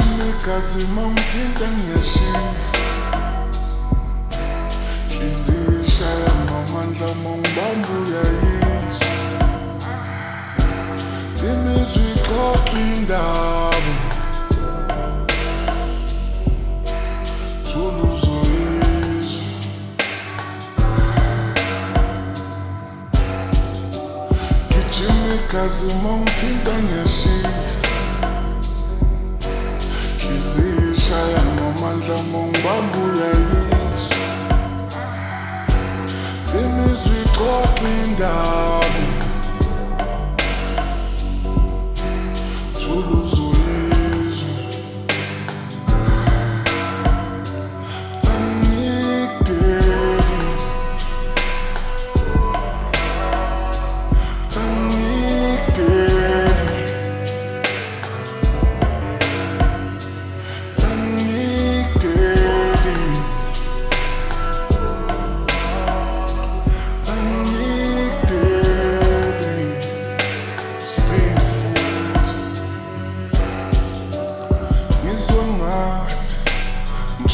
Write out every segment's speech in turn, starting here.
igazi mangithinta ngiyashisa Hliziyo ishaya ngamandla mangibamba uyayizwa Imizwa ixoxa indaba Thula uzoyizwa Gijima igazi mangithinta ngiyashisa ngizishaya ngomandla mongibamba uyayizwa Timizwa ixoxa indaba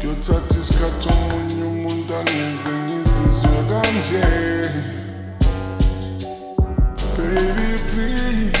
Kuyothatha isikhathi omunye umuntu angeze Baby please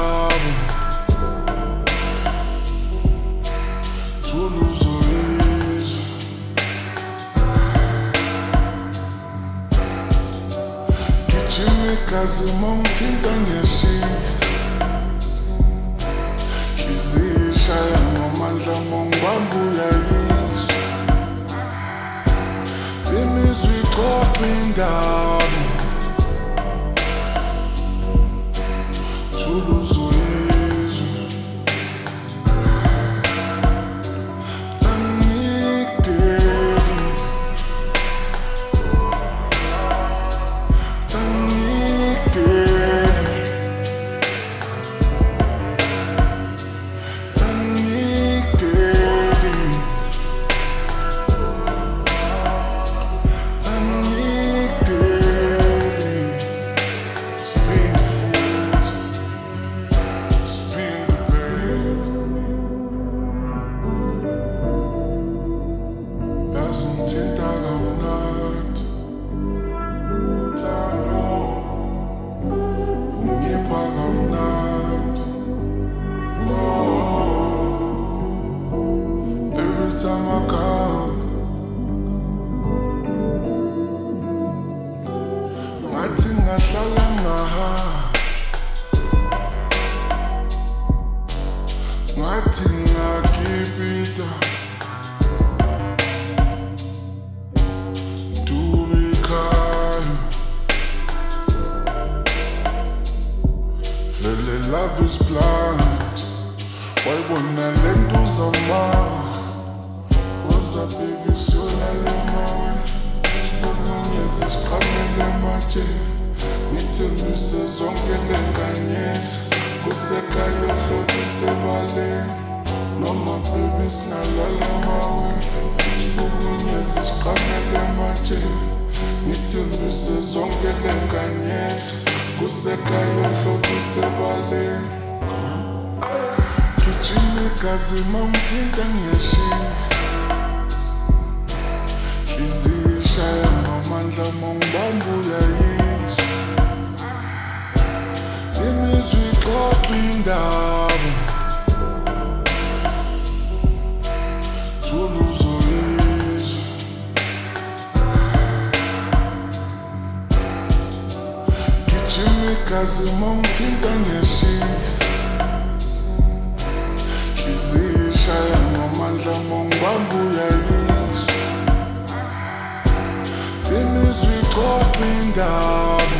ngiyazi uma umthinta ngiyashisa. Ngizishaya ngomandla mongibamba uyayisha timizwa iqopha indawo ngathi ngakipita dubikhaya vele love is blind. Wayibona lento uzama baby? Siyolala emawe sibononyezi siqhamele matshe ngithembise zonke lenkanyezi kusekhaya uhlobise baleni noma baby singalala emawe sibononyezi siqhamele matshe ngithembise zonke lenkanyezi kusekhaya uhlobise baleni gijima igazi ngiyashisa Gijima igazi mawungithinta ngiyashisa Hliziyo ishaya ngamandla mawungibamba uyayizwa Imizwa ixoxa indaba